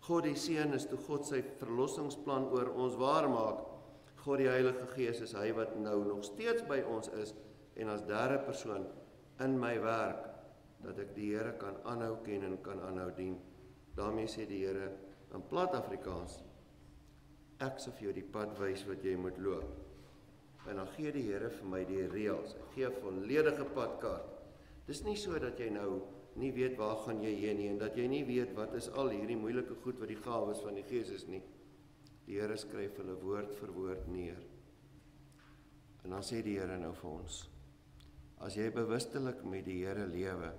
God die Seun is toe God sy verlossingsplan oor ons waarmaak. God die Heilige Gees is hy wat nou nog steeds by ons is en as derde persoon in my werk dat ek die Here kan aanhou ken en kan aanhou dien. daarmee sê die Here in plat Afrikaans ek sal vir jou die pad wys wat jy moet loop. En dan gee die Here vir my die reëls. Hy gee 'n volledige padkaart. Dis nie so dat jy nou nie weet waar gaan jy heen nie en dat jy nie weet wat is al hierdie moeilike goed wat die gawes van die Gees is nie. Die Here skryf hulle woord vir woord neer. En dan sê die Here nou vir ons: As jy bewustelik met die Here lewe,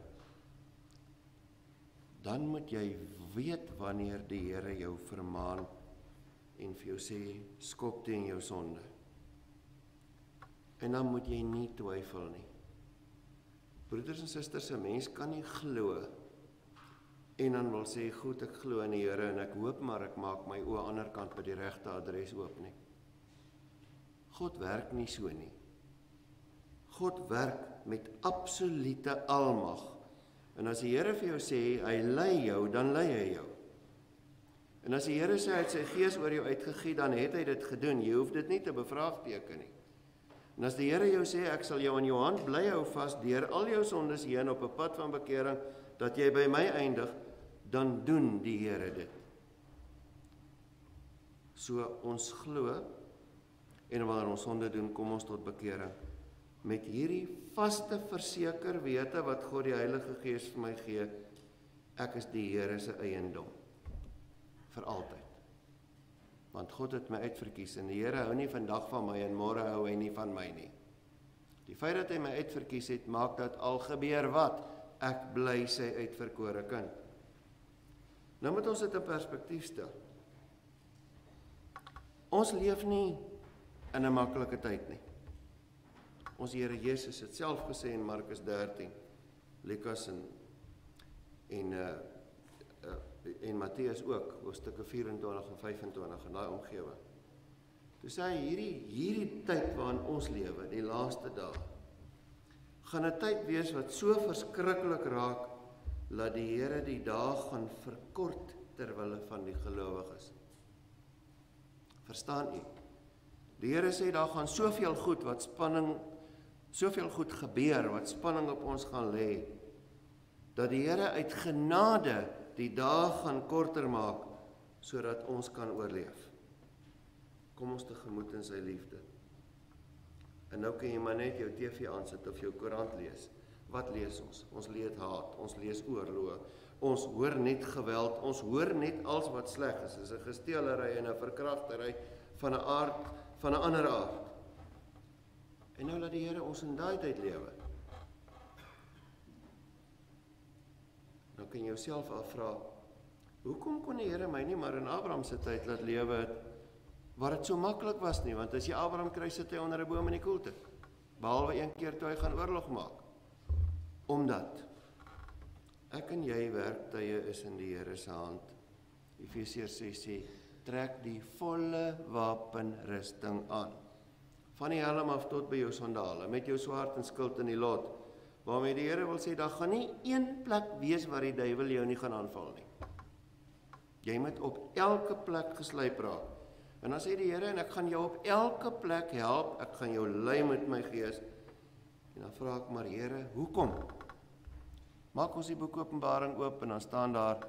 dan moet jy weet wanneer die Here jou vermaan en vir jou sê skop teen jou sonde. En dan moet jy nie twyfel nie. Broeders en susters, 'n mens kan nie glo en dan wil sê goed, ek glo in die Here en ek hoop maar ek maak my oë aan die ander kant by die regte adres oop nie. God werk nie so nie. God werk met absolute almag. En as die Here vir jou sê hy lei jou, dan lei hy jou. En as die Here sê hy het sy gees oor jou uitgegee, dan het hy dit gedoen. Jy hoef dit nie te bevraagteken nie. En as die Here jou sê ek sal jou aan jou hand bly hou vas deur al jou sondes heen op 'n pad van bekering dat jy by my eindig, dan doen die Here dit. So ons glo en wanneer ons sonde doen, kom ons tot bekering met hierdie vaste verseker wete wat God die Heilige Gees vir my gee, ek is die Here se eiendom vir altyd. Want God het my uitverkies en die Here hou nie vandag van my en môre hou hy nie van my nie. Die feit dat hy my uitverkies het, maak dat al gebeur wat, ek bly sy uitverkore kind. Nou moet ons dit in perspektief stel. Ons leef nie in 'n maklike tyd nie. Ons Here Jesus het self gesê in Markus 13, Lukas en en uh, en Matteus ook, hoofstukke 24 en 25 in daai omgewing. Toe sê hy hierdie hierdie tyd waarin ons lewe, die laaste dae, gaan 'n tyd wees wat so verskriklik raak dat die Here die dae gaan verkort ter wille van die gelowiges. Verstaan u? Die Here sê daar gaan soveel goed wat spanning soveel goed gebeur wat spanning op ons gaan lê dat die Here uit genade die dae gaan korter maak sodat ons kan oorleef. Kom ons tegemoet in sy liefde. En nou kan jy maar net jou TV aansit of jou koerant lees. Wat lees ons? Ons lees haat, ons lees oorlog. Ons hoor net geweld, ons hoor net alles wat sleg is. Dis 'n gesteelery en 'n verkragtery van 'n aard van 'n ander aard. En nou laat die Here ons in daai tyd lewe. Nou kan jy jouself afvra, hoekom kon die Here my nie maar in Abraham se tyd laat lewe het waar dit so maklik was nie, want as jy Abraham kry sit hy onder 'n boom in die koelte. Behalwe een keer toe hy gaan oorlog maak. Omdat ek en jy werktuie is in die Here se hand. Efesiërs 6 sê trek die volle wapenrusting aan. Van die helm af tot by jou sandale, met jou swaard en skild in die lot. Waarmee die Here wil sê daar gaan nie een plek wees waar die duiwel jou nie gaan aanval nie. Jy moet op elke plek geslyp raak. En dan sê die Here en ek gaan jou op elke plek help. Ek gaan jou lei met my gees. En dan vra ek maar Here, hoekom? Maak ons die boek Openbaring oop en dan staan daar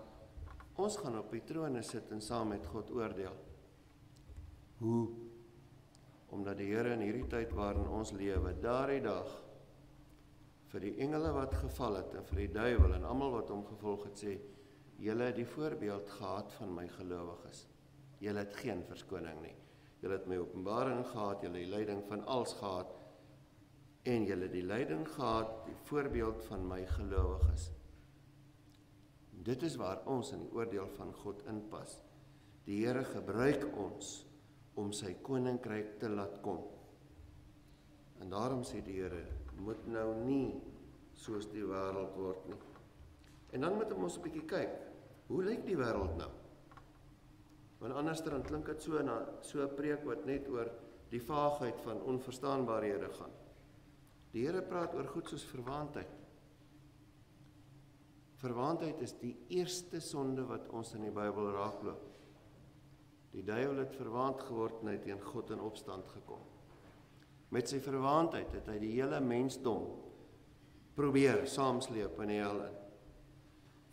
ons gaan op die trone sit en saam met God oordeel. Hoe? Omdat die Here in hierdie tyd waarin ons lewe, daardie dag vir die engele wat geval het en vir die duiwel en almal wat hom gevolg het sê, julle het die voorbeeld gehad van my gelowiges. Julle het geen verskoning nie. Julle het my openbaring gehad, julle die leiding van alles gehad en julle die leiding gehad, die voorbeeld van my gelowiges. Dit is waar ons in die oordeel van God inpas. Die Here gebruik ons om sy koninkryk te laat kom. En daarom sê die Here, moet nou nie soos die wêreld word nie. En dan moet ons 'n bietjie kyk. Hoe lyk die wêreld nou? Want anders dan klink dit so na so 'n preek wat net oor die vaagheid van onverstaanbarehede gaan. Die Here praat oor goed soos verwaandheid. Verwaandheid is die eerste sonde wat ons in die Bybel raakloop. Die duiwel het verwaand geword en hy teen God in opstand gekom. Met sy verwaandheid het hy die hele mensdom probeer saamsleep in die hel in.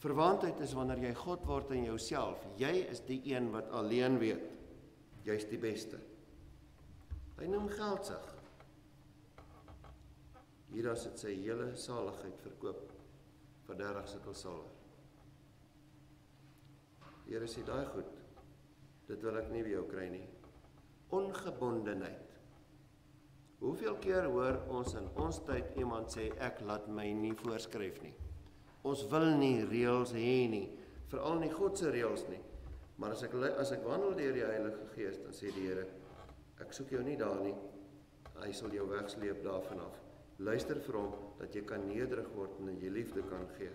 Verwantheid is wanneer jy God word in jouself. Jy is die een wat alleen weet. Jy's die beste. Hy noem geldsig. Judas het sy hele saligheid verkoop vir 30 sikkel silwer. Die Here sê daai goed. Dit wil ek nie by jou kry nie. Ongebondenheid. Hoeveel keer hoor ons in ons tyd iemand sê ek laat my nie voorskryf nie. Ons wil nie reëls hê nie, veral nie God se reëls nie. Maar as ek as ek wandel deur die Heilige Gees, dan sê die Here, ek soek jou nie daar nie. Hy sal jou wegsleep daarvan af. Luister vir hom dat jy kan nederig word en jy liefde kan gee.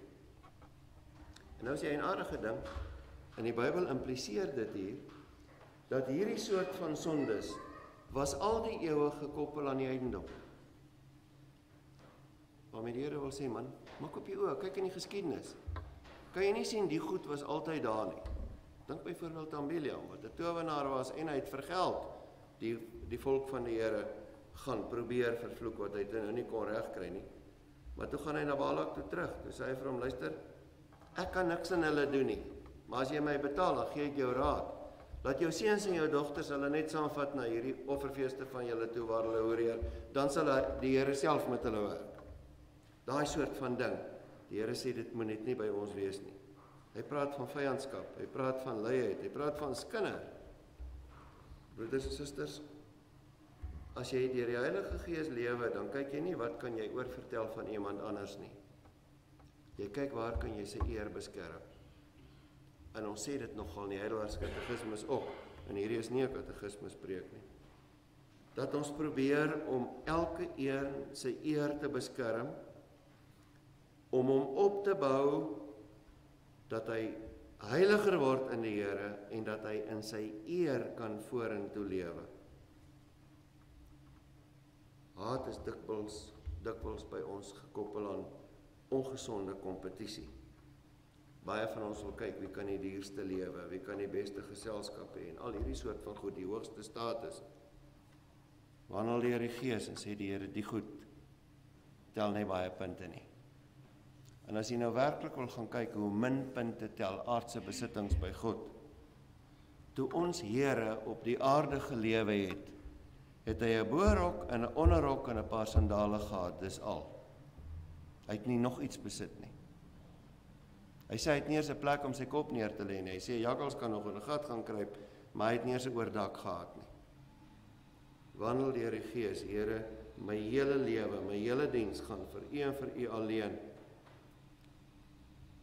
En nou as jy 'n aardige ding in die Bybel impliseer dit hier dat hierdie soort van sondes was al die eeue gekoppel aan die heidendom. Maar my Here wil sê man, maak op jou oë, kyk in die geskiedenis. Kan jy nie sien die goed was altyd daar nie. Dink byvoorbeeld aan Biliam wat 'n towenaar was en hy het vergeld die die volk van die Here gaan probeer vervloek wat hy nou nie kon regkry nie. Maar toe gaan hy na Balak toe terug. Toe sê hy vir hom: "Luister, ek kan niks aan hulle doen nie. Maar as jy my betaal, dan gee ek jou raad. Laat jou seuns en jou dogters hulle net saamvat na hierdie offerfeeste van julle toe waar hulle horeer, dan sal die Here self met hulle werk." Daai soort van ding. Die Here sê dit moet net nie by ons wees nie. Hy praat van vyandskap, hy praat van luiheid, hy praat van skinder. Broeders en susters, as jy deur die Heilige Gees lewe, dan kyk jy nie wat kan jy oorvertel van iemand anders nie. Jy kyk waar kan jy sy eer beskerm. En ons sê dit nogal in die Heidelberg Katekismes ook. En hierdie is nie 'n katekismes preek nie. Dat ons probeer om elke een sy eer te beskerm om hom op te bou dat hy heiliger word in die Here en dat hy in sy eer kan vorentoe lewe. Haat is dikwels dikwels by ons gekoppel aan ongesonde kompetisie. Baie van ons wil kyk wie kan die duurste lewe, wie kan die beste geselskap hê en al hierdie soort van goed, die hoogste status. Wanneer die Here Gees en sê die Here, die goed tel nie baie punte nie. En as jy nou werklik wil gaan kyk hoe min punte tel aardse besittings by God. Toe ons Here op die aarde gelewe het, het hy 'n boorrok en 'n onderrok en 'n paar sandale gehad, dis al. Hy het nie nog iets besit nie. Hy sê hy het nie eens 'n plek om sy kop neer te lê nie. Hy sê jakkals kan nog in 'n gat gaan kruip, maar hy het nie eens 'n oordak gehad nie. Wandel deur die Gees, Here, my hele lewe, my hele diens gaan vir U en vir U alleen.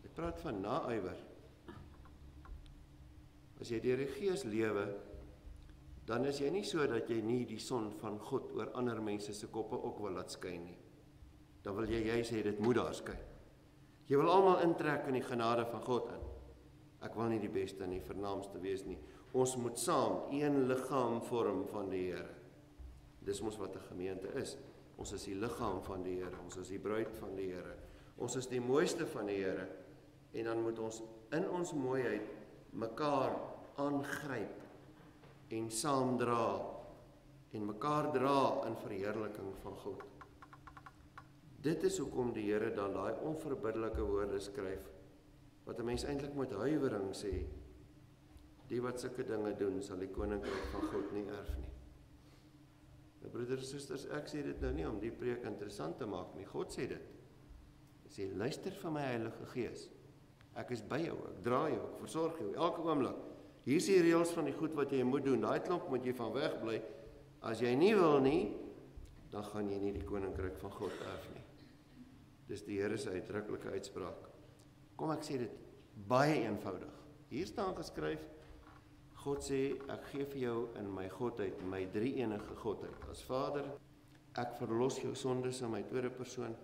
Ek praat van naaiwer. As jy deur die Gees lewe, dan is jy nie so dat jy nie die son van God oor ander mense se koppe ook wil laat skyn nie. Dan wil jy jy sê dit moet daar skyn. Jy wil almal intrek in die genade van God in. Ek wil nie die beste en die vernaamste wees nie. Ons moet saam een liggaam vorm van die Here. Dis mos wat 'n gemeente is. Ons is die liggaam van die Here. Ons is die bruid van die Here. Ons is die mooiste van die Here. En dan moet ons in ons mooiheid mekaar aangryp en saamdra en mekaar dra in verheerliking van God. Dit is hoekom die Here dan daai onverbiddelike woorde skryf wat 'n mens eintlik met huiwering sê die wat sulke dinge doen sal die koninkryk van God nie erf nie. Nou broeders en susters, ek sê dit nou nie om die preek interessant te maak nie. God sê dit. Hy sê luister vir my Heilige Gees. Ek is by jou, ek dra jou, ek versorg jou elke oomblik. Hier is die reëls van die goed wat jy moet doen. Daai klomp moet jy van weg bly. As jy nie wil nie, dan gaan jy nie die koninkryk van God erf nie. Dis die Here se uitdruklike uitspraak. Kom ek sê dit baie eenvoudig. Hier staan geskryf God sê ek gee vir jou in my godheid, my drie enige godheid. As Vader, ek verlos jou sondes in my tweede persoon.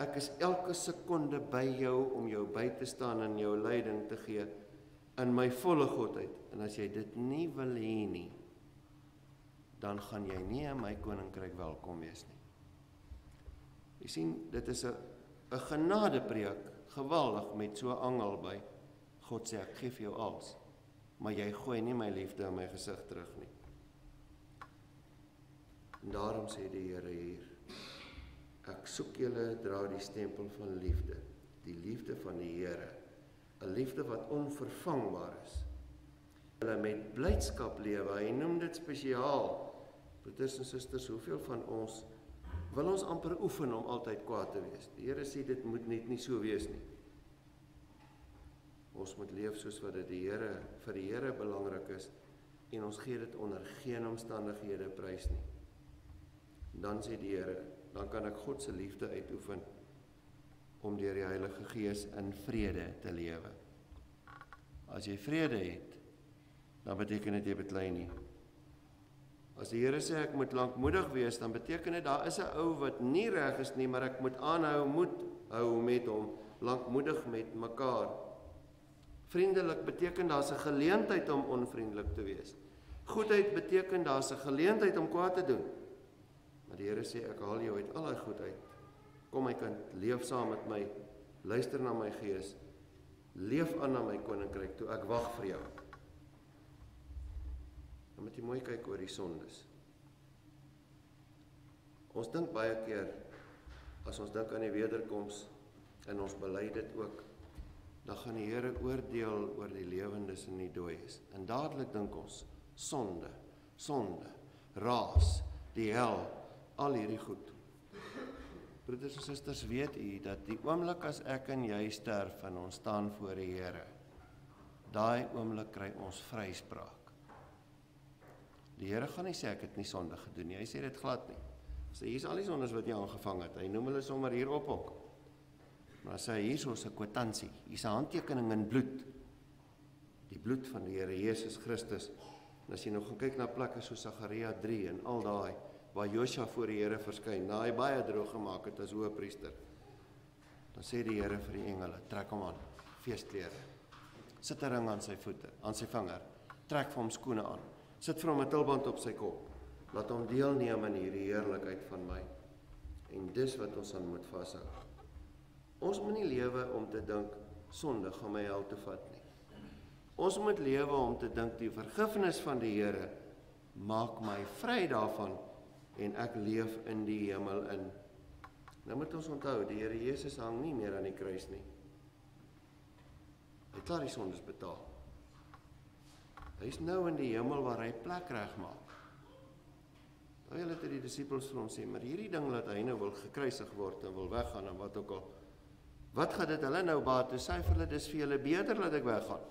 Ek is elke sekonde by jou om jou by te staan en jou leiding te gee in my volle godheid. En as jy dit nie wil hê nie, dan gaan jy nie in my koninkryk welkom wees nie. Jy sien, dit is 'n 'n genadepreek, geweldig met so angel by. God sê ek gee vir jou alles, maar jy gooi nie my liefde in my gesig terug nie. En daarom sê die Here hier, ek soek julle dra die stempel van liefde, die liefde van die Here, 'n liefde wat onvervangbaar is. Hulle met blydskap lewe. Hy noem dit spesiaal. Broeders en susters, hoeveel van ons wil ons amper oefen om altyd kwaad te wees. Die Here sê dit moet net nie so wees nie. Ons moet leef soos wat dit die Here vir die Here belangrik is en ons gee dit onder geen omstandighede prys nie. Dan sê die Here, dan kan ek God se liefde uitoefen om deur die Heilige Gees in vrede te lewe. As jy vrede het, dan beteken dit jy beklei nie. As die Here sê ek moet lankmoedig wees, dan beteken dit daar is 'n ou wat nie reg is nie, maar ek moet aanhou moet hou met hom, lankmoedig met mekaar. Vriendelik beteken daar's 'n geleentheid om onvriendelik te wees. Goedheid beteken daar's 'n geleentheid om kwaad te doen. Maar die Here sê ek haal jou uit al daai goedheid. Kom my kind, leef saam met my. Luister na my gees. Leef aan na my koninkryk toe ek wag vir jou. Dan moet jy mooi kyk oor die sondes. Ons dink baie keer as ons dink aan die wederkoms en ons bely dit ook, dan gaan die Here oordeel oor die lewendes en die dooies. En dadelik dink ons sonde, sonde, raas, die hel, al hierdie goed. Broeders en susters, weet u dat die oomblik as ek en jy sterf en ons staan voor die Here, daai oomblik kry ons vryspraak. Die Here gaan nie sê ek het nie sonde gedoen nie. Hy sê dit glad nie. Sê hier's al die sondes wat jy aangevang het. Hy noem hulle sommer hier op ook. Maar sê hierso 'n kwitansie. Hier's 'n handtekening in bloed. Die bloed van die Here Jesus Christus. En as jy nou gaan kyk na plekke so Sagaria 3 en al daai waar Josua voor die Here verskyn, na hy baie droog gemaak het as hoëpriester. Dan sê die Here vir die engele, trek hom aan, feesklere. Sit 'n ring aan sy voete, aan sy vinger. Trek vir hom skoene aan. Sit vir hom 'n tulband op sy kop. Laat hom deelneem aan hierdie heerlikheid van my. En dis wat ons aan moet vashou. Ons moet nie lewe om te dink sonde gaan my hel toe vat nie. Ons moet lewe om te dink die vergifnis van die Here maak my vry daarvan en ek leef in die hemel in. Nou moet ons onthou, die Here Jesus hang nie meer aan die kruis nie. Hy het klaar die sondes betaal. Hy's nou in die hemel waar hy plek regmaak. Nou hulle het die disippels vir hom sê, maar hierdie ding laat hy nou wil gekruisig word en wil weggaan en wat ook al. Wat gaan dit hulle nou baat? Toe sê hy vir hulle dis vir julle beter dat ek weggaan.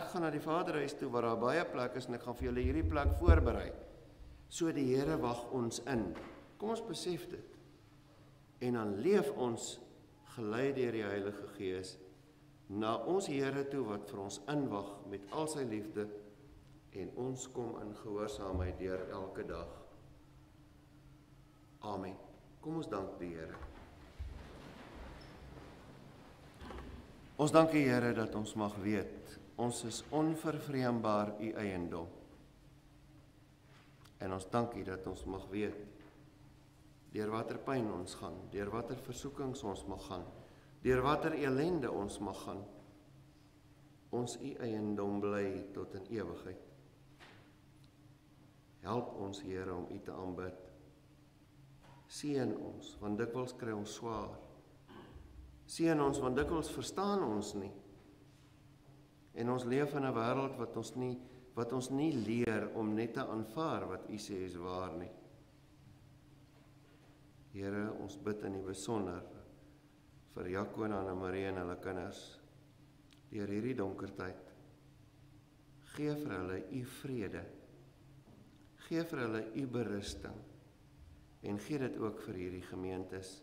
Ek gaan na die Vaderhuis toe waar daar baie plek is en ek gaan vir julle hierdie plek voorberei. So die Here wag ons in. Kom ons besef dit. En dan leef ons gelei deur die Heilige Gees na ons Here toe wat vir ons inwag met al sy liefde en ons kom in gehoorsaamheid deur elke dag. Amen. Kom ons dank die Here. Ons dank die Here dat ons mag weet ons is onvervreembaar u eiendom. En ons dankie dat ons mag weet deur watter pyn ons gaan, deur watter versoekings ons mag gaan, deur watter elende ons mag gaan. Ons u eiendom bly tot in ewigheid. Help ons Here om u te aanbid. Seën ons want dikwels kry ons swaar. Seën ons want dikwels verstaan ons nie. En ons leef in 'n wêreld wat ons nie wat ons nie leer om net te aanvaar wat U sê is waar nie. Here, ons bid in die besonder vir Jaco en Anna Marie en hulle kinders deur hierdie donker tyd. Gee vir hulle U vrede. Gee vir hulle U berusting. En gee dit ook vir hierdie gemeentes,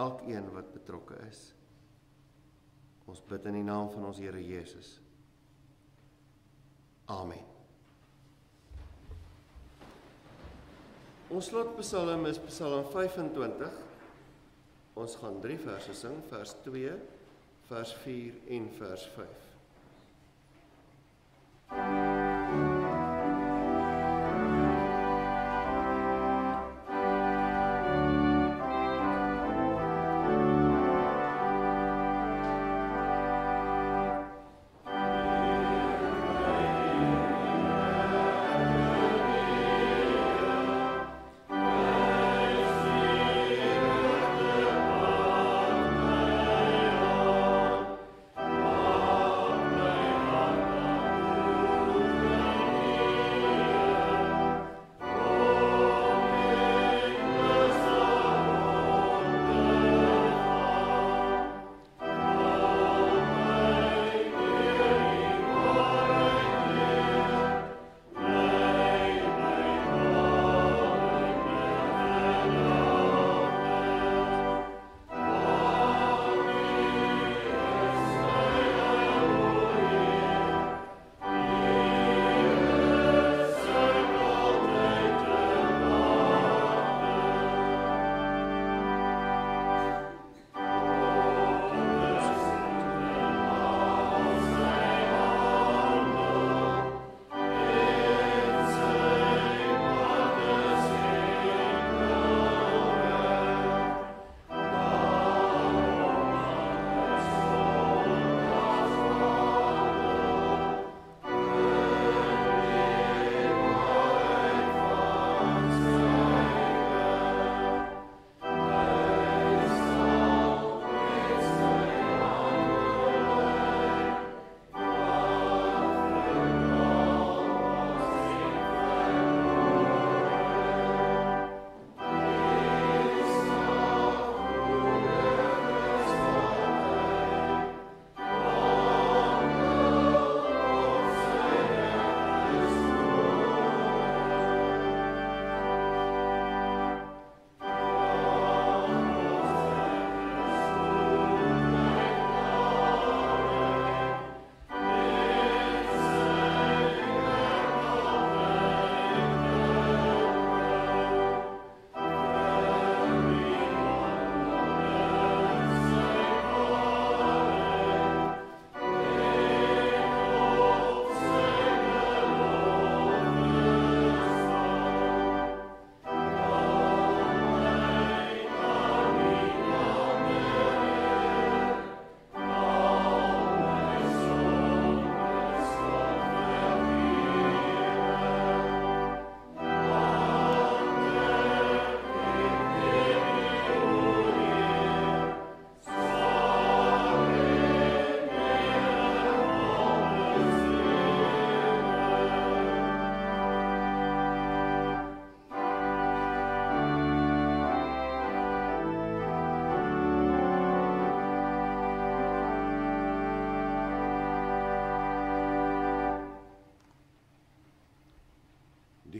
elkeen wat betrokke is. Ons bid in die naam van ons Here Jesus. Amen. Ons slotpsalm is Psalm 25. Ons gaan 3 verse sing, vers 2, vers 4 en vers 5.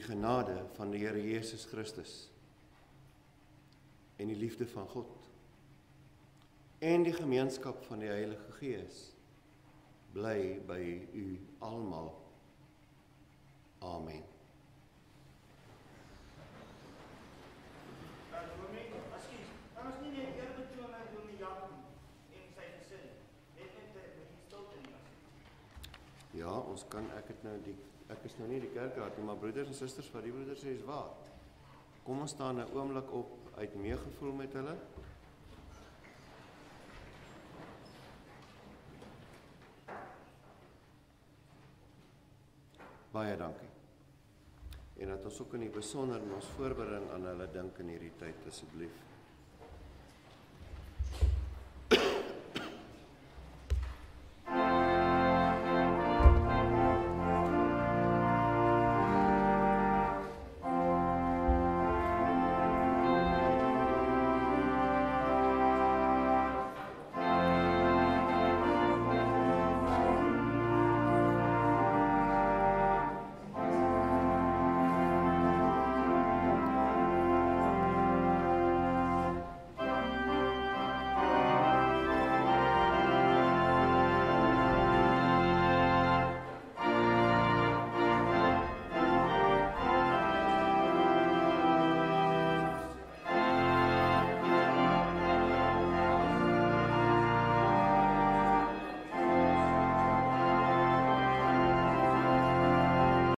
Die genade van die Here Jesus Christus en die liefde van God en die gemeenskap van die Heilige Gees bly by u almal. Amen. Ja, ons kan ek het nou die ek is nou nie die kerkraad nie, maar broeders en susters, wat die broeders sê is waar. Kom ons staan 'n oomblik op uit meegevoel met hulle. Baie dankie. En dat ons ook in die besonder ons voorbereiding aan hulle dink in hierdie tyd asseblief.